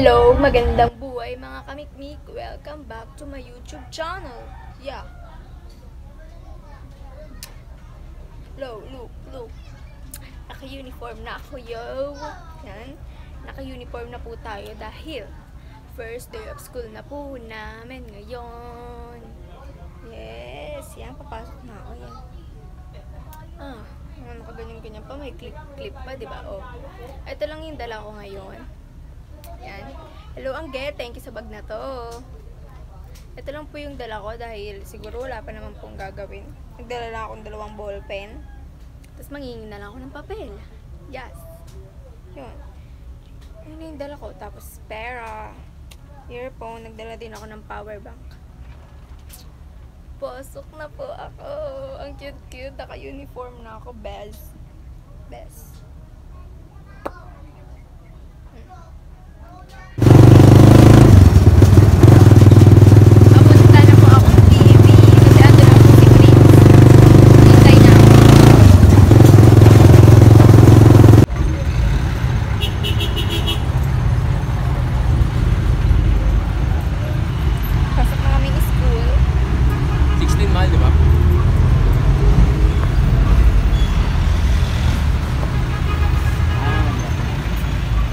Hello, magandang buhay mga kamikmik. Welcome back to my YouTube channel. Yeah. Look, look, look. Naka-uniform na ako, yo. Yan. Naka-uniform na po tayo dahil first day of school na po namin ngayon. Yes, yan. Papasok na ako, yan. Ah, mga nakaganyan-ganyan pa. May clip-clip pa, di ba? Oh. Ito lang yung dala ko ngayon. Yan. Hello, Angge. Thank you sa bag na to. Ito lang po yung dala ko dahil siguro wala pa naman pong gagawin. Nagdala lang akong dalawang ball pen. Tapos mangingi na lang ako ng papel. Yes. Yun. Yun yung dala ko. Tapos pera. Earphone. Nagdala din ako ng power bank. Pasok na po ako. Ang cute-cute. Naka-uniform na ako. Best. Best. Papunta na po ako ng TV kasi ando na po si Chris. Hintay na ako. Pasok na kami ng school. 16 mahal, di ba?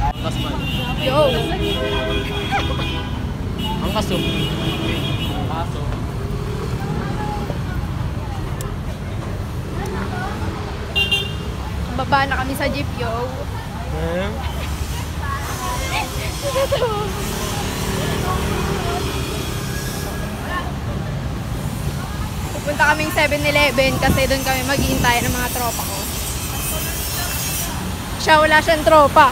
Angkas man. Yo! Angkas oh. Kaso. Baba na kami sa jeep, yo. Eh? Pupunta kaming 7-Eleven kasi doon kami maghihintay ng mga tropa ko. Siya wala siyang tropa.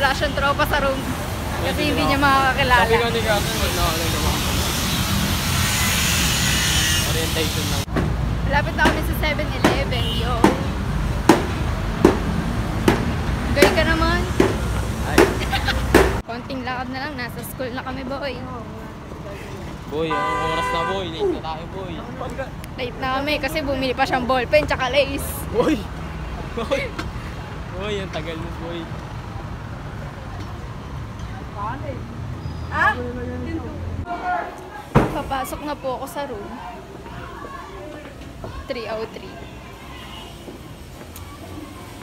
Wala siyang tropa sa room. Kasi hindi niya makakakilala. Sabi nga ni Kato, wala ka lang naman. Orientation lang. Malapit na kami sa 7-Eleven, yo. Gay ka naman. Konting lakad na lang, nasa school na kami, boy. Boy, ang oras na boy. Late na tayo boy. Late na kami kasi bumili pa siyang ballpen tsaka lace. Boy! Boy! Boy, ang tagal mo boy. Papasok na po ako sa room. 303.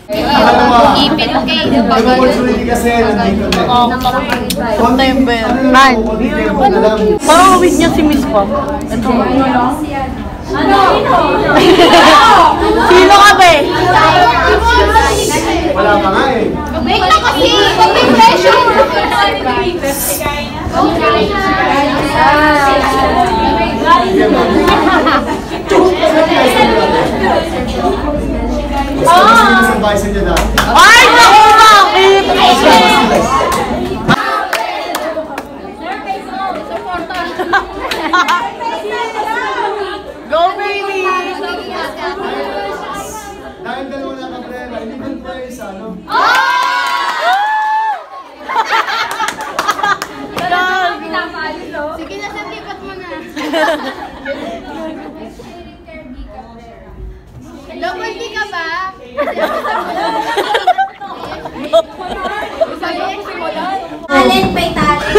Ipin, okay. Opportunity kasi nandito na. September. Man. Alam. Parang awit niya si Miss Pam. Ito. Sino ka ba eh? Wala pa nga eh. Make na kasi! Pag-may pressure! Sino sa bahay sa inyo dati? Ay, naku, bakit? Go, baby! Dahil dalawa na kabrela, hindi ko pa yung isa, no? Sige na, sir, lipat mo na. Double D ka ba? Talent by talent.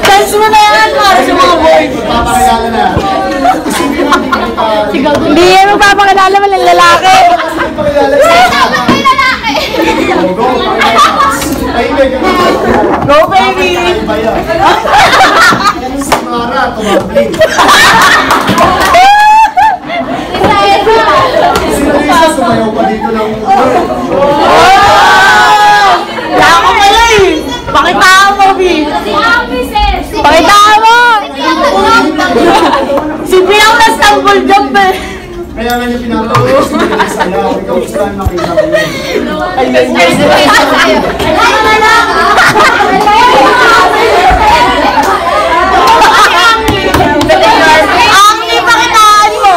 Sense mo na yan para sa mga boys. Papakilala na. Isipin mo, hindi ko pa... Hindi yan mo ng lalaki. Go, baby! Iba yan. Si Mara, tumabling. Sino Lisa, sumayaw pa dito ng... Kaya ko pala eh. Pakitaan mo, B. Pakitaan mo! Si Piang na stumble jump eh. Kaya nga yung pinapakita sa sayaw. Ikaw gusto lang makita ko yun. Ayun, ayun. Angni, pakitaan mo!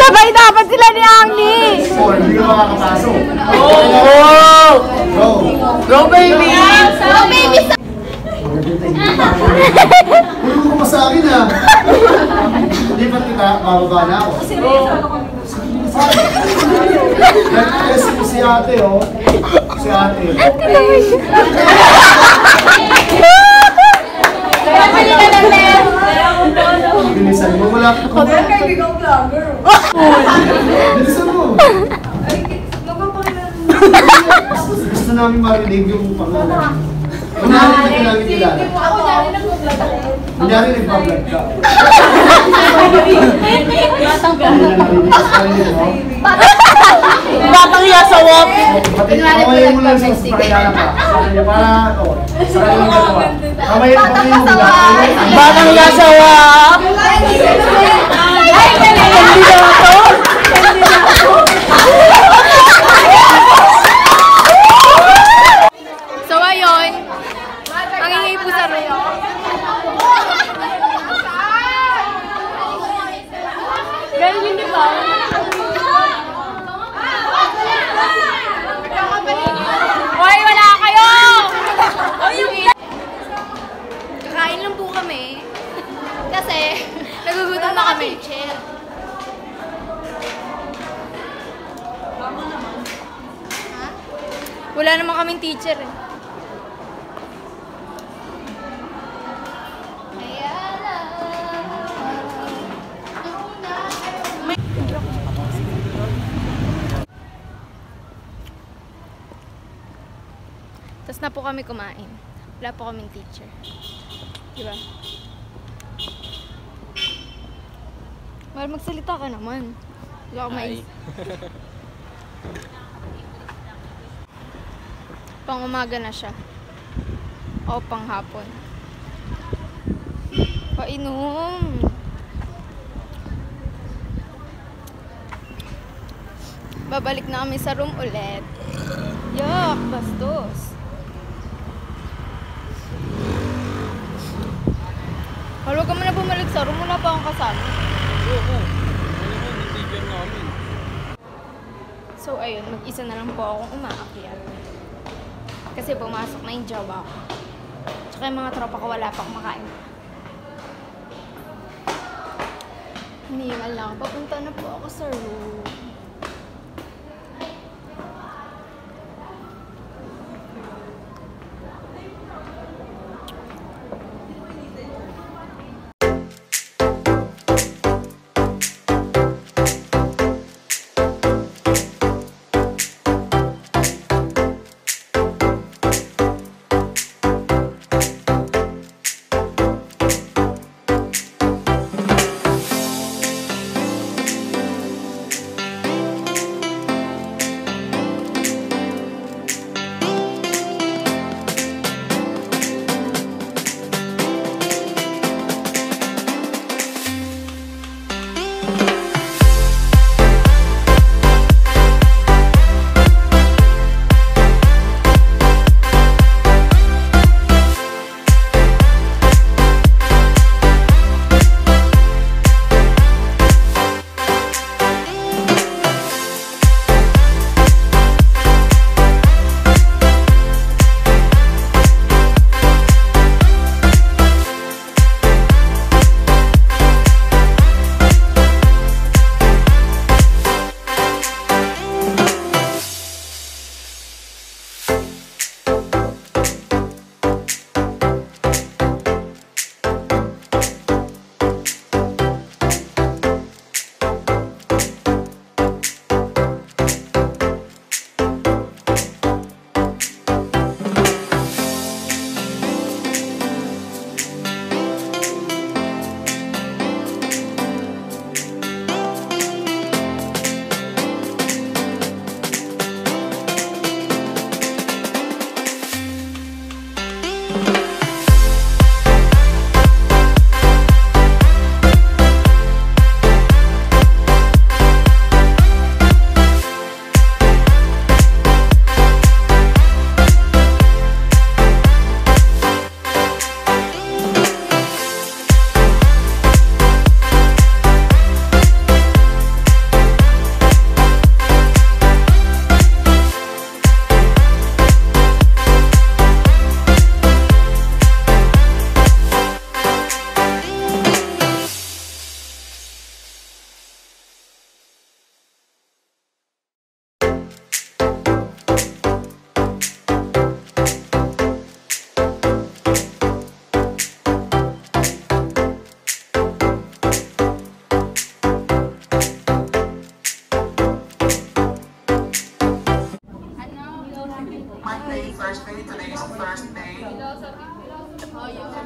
Sabay dapat sila ni Angni! Or, hindi ka makakapasok. Oh! Go. Go, baby! Go, baby. Hulog ko pa sa akin ha. Lipat kita, bababa na ako. Sige, sige. si ate, oh. Si ate. Bilisan mo, wala ka pa. Bilisan mo. Gusto namin marinig yung pangalan. Kunyari na ka namin kilala. Kunyari nagpa-vlog ka. Hindi na narinig sa sarili mo. Batang hiya sa wop. Pati kamayin mo lang sa pakilala ka. Sa para, oh, sa kanya lang dalawa. Kamayin pati mo lang. Batang hiya sa wop. Hindi na to. So, ayun. Ang ingay po sa Rio. Ganun yun, di ba? Hoy, wala kayo! Kakain lang po kami. Kasi, nagugutom na kami. Ha? Wala naman kaming teacher eh. Tapos na po kami kumain. Wala po kaming teacher. Di ba? Well, magsalita ka naman. Wala Ay. mais. Pang umaga na siya. O pang hapon. Painom. Babalik na kami sa room ulit. Yuck, bastos. Huwag ka muna bumalik sa room. Wala pa akong kasama. Oo. Naman, yung teacher namin. So, ayun, mag-isa na lang po akong umaakyat. Kasi pumasok na yung jowa ko. Tsaka yung mga tropa ko wala pa kumakain. Hinihingal lang. Papunta na po ako sa room.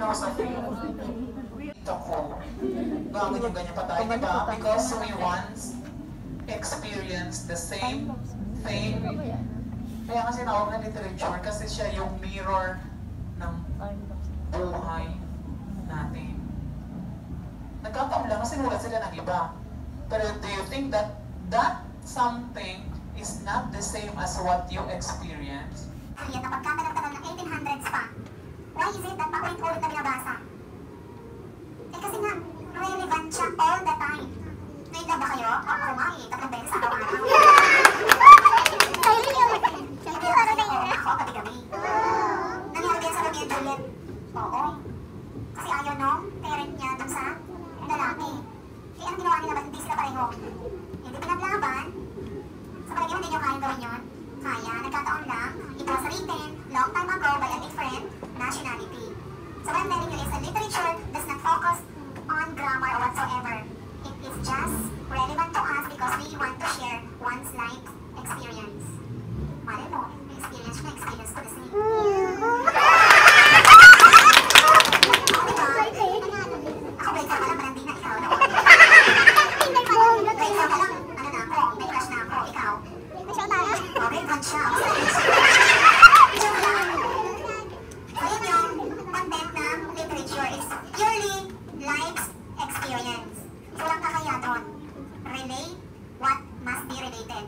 Philosophy. Ito ko. Bakit yung ganyan pa tayo, diba? Because we once experienced the same thing. Kaya kasi nawag na literature kasi siya yung mirror ng buhay natin. Nagkataon lang sila ng iba. Pero do you think that that something is not the same as what you experience? Yan na pagkatagal-tagal ng 1800s pa. Why is it that paulit-ulit na binabasa? Eh kasi nga, relevant siya all the time. Nainda ba kayo? Ako ako nga eh, tatlong beses. Hindi ako oo, ako gabi-gabi. Nangyari din sa Romeo and Juliet. Oo. Kasi ayaw nung parent niya dun sa lalaki. Eh, ano ginawa nila? Ba't hindi sila pareho? Hindi pinaglaban. Sa palagay mo, hindi nyo kayang gawin yun? Kaya, nagkataon lang, it was written long time ago by a different nationality. So what I'm telling you is that literature does not focus on grammar whatsoever. It is just relevant to us because we want to share one's life experience. Malay mo, experience mo, experience ko the same. Ako grade 4 pa lang, parang di na ikaw. Grade 4 pa lang, ano na ako, may crush na ako, ikaw. Oh, grade 1 siya. Joke lang. So yun yung content ng literature is purely life's experience. So walang kakaya doon. Relate what must be related.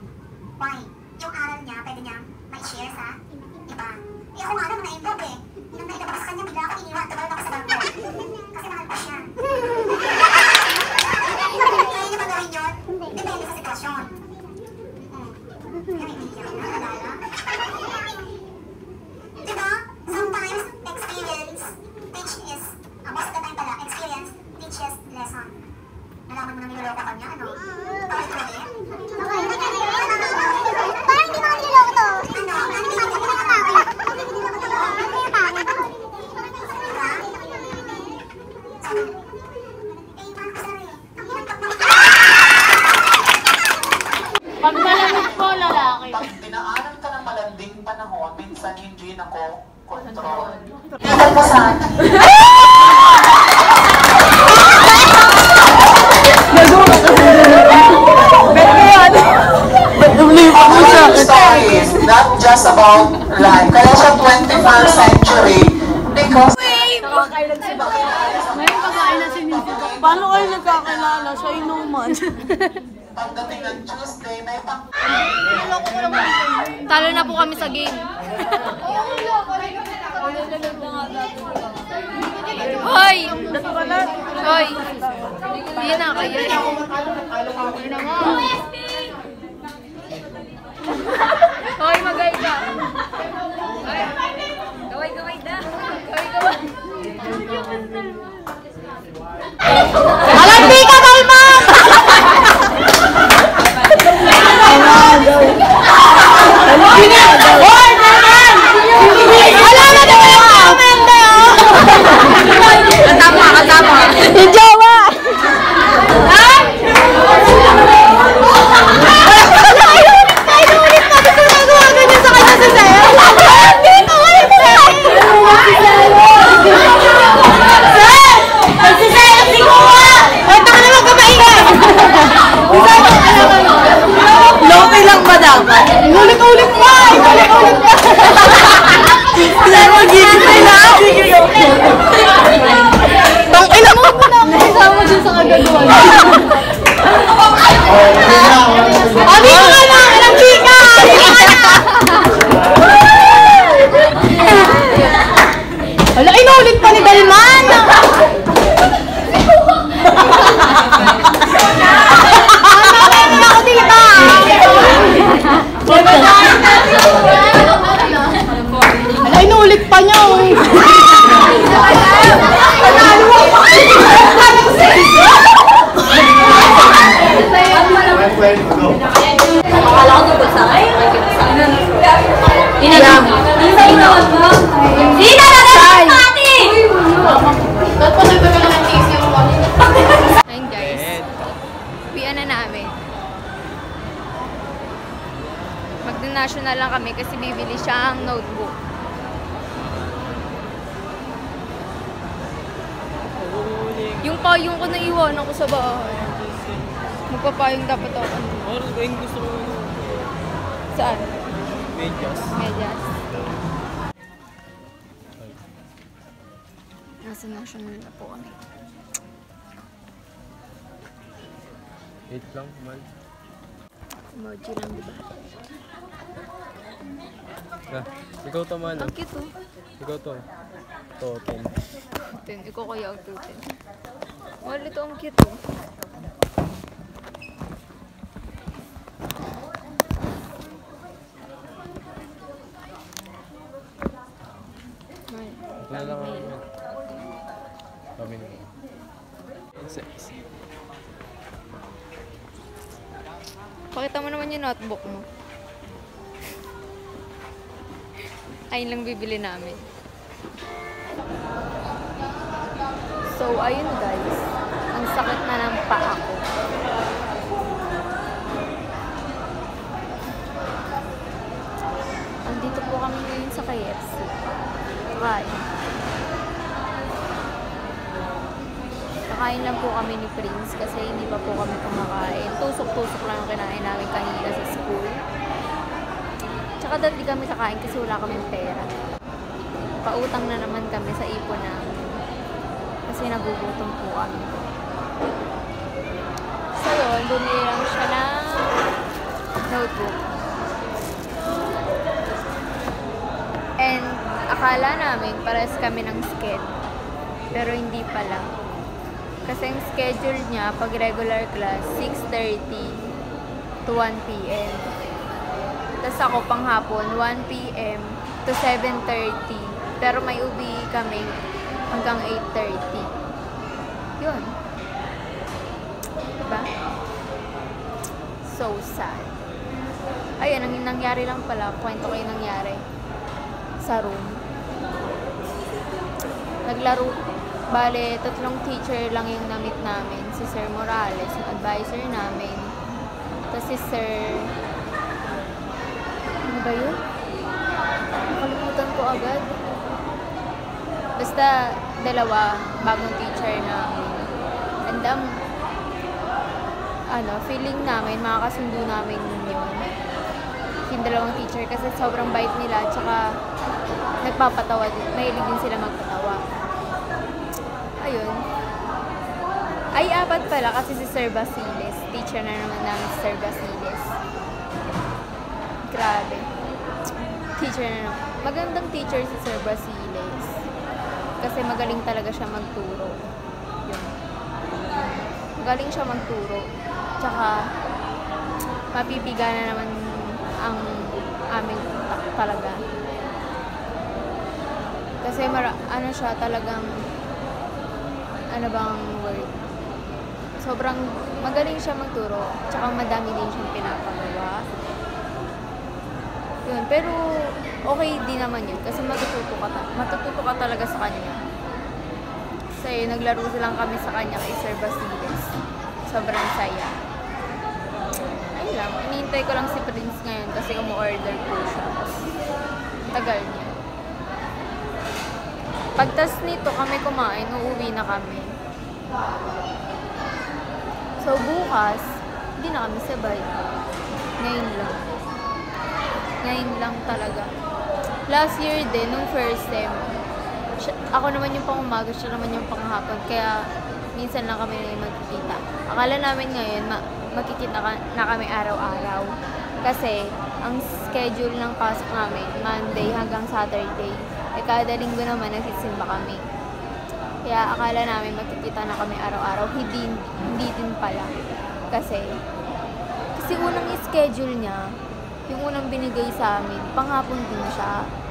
Why? Yung aral niya, pwede niya ma-share sa iba. Eh ako nga naman na-improve eh. Nung nailabas ko sa kanya, bigla ako iniwan. Tumalon ako sa bangko. Kasi mahal ko siya. Kaya niya ba gawin yun? Depende sa sitwasyon. Hmm. Yan, iniiyak na, alala. Diba? Sometimes experience teach is, uh, most of the time pala, experience teaches lesson. Nalaman mo na niloloko ka niya, ano? Bakit ko ulit? Parang hindi mo ako niloloko to. Ano? Ano hindi mo ako niloloko? Ano hindi mo ako niloloko? Ano yung pangit? Diba? Sabi, eh, paano ko siya eh? Ang hinantok mo. Pag malamig po, lalaki. Pag dinaanan ka ng malanding panahon, minsan hindi nako control. Ito po sa Our story is not just about life. Kaya siya 21st century because Paano kayo nagkakilala sa inuman? pagdating ng Tuesday, may pang... Talo na po kami sa game. Hoy! Hoy! Hindi na kayo. Na mo. Hoy, magay ka. Gaway, gaway na. Gaway, gaway. Alam, di ka kalma! Wala na naman yung comment na yun! payong ko na naiwanan ako sa bahay. Magpapayong dapat ako. Ano ba gusto ko? Saan? Medyas. Medyas. Nasa national na po kami. Wait lang, man. Emoji lang, di ba? Ah, ikaw to, man. Ang cute, oh. Ikaw to. To, 10. 10. Ikaw kaya ang 2, 10. Olha, toma um quito. Pakita mo naman yung notebook mo. Ayun lang bibili namin. So, ayun guys. Ang sakit na ng paa ko. Andito po kami ngayon sa KFC. Kain. Kakain lang po kami ni Prince kasi hindi pa po kami kumakain. Tusok-tusok lang ang kinain namin kanina sa school. Tsaka di kami kakain kasi wala kaming pera. Pautang na naman kami sa ipon namin. Kasi nagugutom po kami. So yun, bumili lang siya ng notebook. And akala namin pares kami ng sked. Pero hindi pala. Kasi yung schedule niya, pag regular class, 6.30 to 1 p.m. Tapos ako panghapon, 1 p.m. to 7.30. Pero may ubi kami hanggang 8.30. Yun. Diba? So sad. Ayun, ang nangyari lang pala, kwento ko yung nangyari sa room. Naglaro, bale, tatlong teacher lang yung namit namin. Si Sir Morales, yung advisor namin. Tapos si Sir... Ano ba yun? Nakalimutan ko agad. Basta, dalawa, bagong teacher namin. And um, ano, feeling namin, makakasundo namin yun. Yung dalawang teacher kasi sobrang bait nila, tsaka nagpapatawa din. Mahilig din sila magpatawa. Ayun. Ay, apat pala kasi si Sir Basiles. Teacher na naman namin si Sir Basiles. Grabe. Teacher na naman. Magandang teacher si Sir Basiles. Kasi magaling talaga siya magturo. Yun. Magaling siya magturo. Tsaka, mapipiga na naman ang aming utak talaga. Kasi mara, ano siya talagang ano bang word? Sobrang magaling siya magturo, tsaka madami din siyang pinapagawa. Yun, pero okay din naman yun kasi matututo ka, matututo ka talaga sa kanya. Kasi naglaro lang kami sa kanya kay Sir Basiles. Sobrang saya. Ayun lang, inihintay ko lang si Prince ngayon kasi umu-order po siya. Tagal niya. Pagtas nito kami kumain, uuwi na kami. So bukas, hindi na kami sabay. Ngayon lang. Ngayon lang talaga. Last year din, nung first sem, siya- ako naman yung pang umaga, siya naman yung panghapon. Kaya minsan lang kami magkikita. Akala namin ngayon, ma- magkikita ka- na kami araw-araw. Kasi, ang schedule ng pasok namin, Monday hanggang Saturday. E kada linggo naman, nagsisimba kami. Kaya akala namin magkikita na kami araw-araw. Hindi, hindi din pala. Kasi, kasi unang schedule niya, yung unang binigay sa amin, panghapon din siya.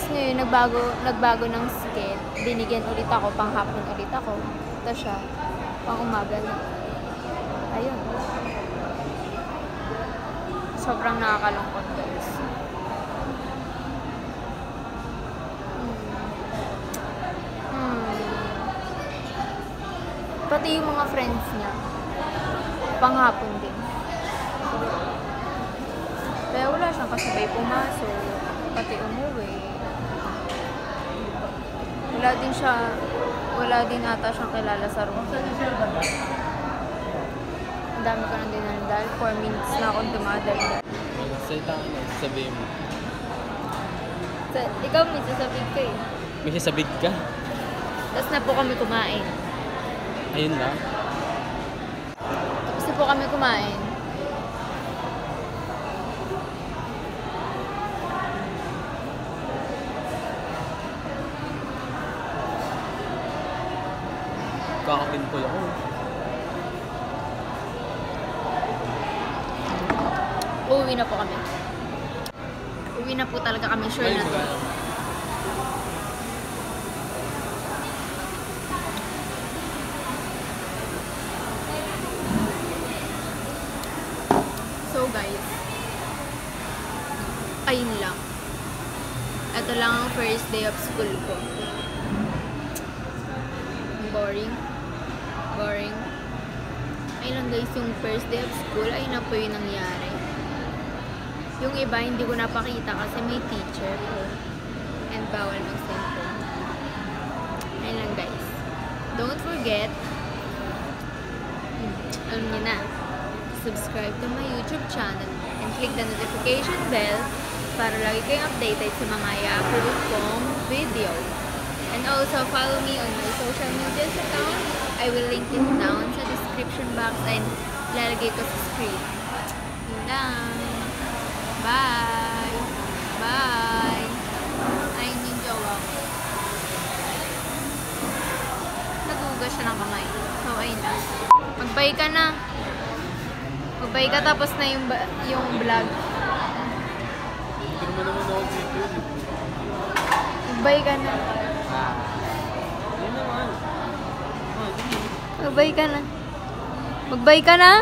Tapos ngayon, nagbago, nagbago ng sked. Binigyan ulit ako, panghapon ulit ako. Ito siya, pang umaga na. Ayun. Sobrang nakakalungkot guys. Hmm. Hmm. Pati yung mga friends niya. Panghapon din. Kaya wala siyang kasabay pumasok. Pati umuwi. Wala din siya, Wala din ata siyang kilala sa room. Ang dami ko nang dinaldal. 4 minutes na akong dumadaldal. Salita ka na, sabihin mo. So, ikaw may sasabihin ka eh. May sasabig ka? Tapos na po kami kumain. Ayun lang. Tapos na po kami kumain. Sure na. So guys, ayun lang. Ito lang ang first day of school ko. Boring. Boring. Ayun lang guys, yung first day of school, ayun na po yung nangyari. Yung iba, hindi ko napakita kasi may teacher ko. And bawal mag-cellphone. Ayun lang guys. Don't forget, alam niyo na, subscribe to my YouTube channel and click the notification bell para lagi kayong updated sa mga i-upload kong video. And also, follow me on my social media account. I will link it down sa description box and lalagay ko sa screen. Yun lang. Bye! Bye! Ayun yung jowa ko. Nagugas siya ng kamay. So, ayun na. Magbay ka na. Magbay ka tapos na yung, yung vlog. Hindi naman naman ako video. Magbay ka na. Ah. Yun naman. Oh, sige. Magbay ka na. Magbay ka na.